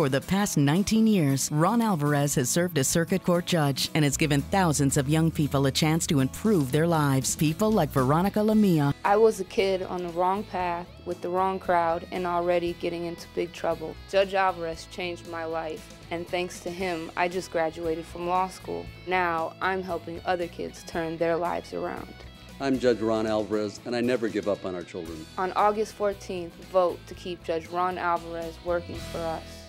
For the past 19 years, Ron Alvarez has served as circuit court judge and has given thousands of young people a chance to improve their lives. People like Veronica Lamia. I was a kid on the wrong path with the wrong crowd and already getting into big trouble. Judge Alvarez changed my life, and thanks to him, I just graduated from law school. Now I'm helping other kids turn their lives around. I'm Judge Ron Alvarez, and I never give up on our children. On August 14th, vote to keep Judge Ron Alvarez working for us.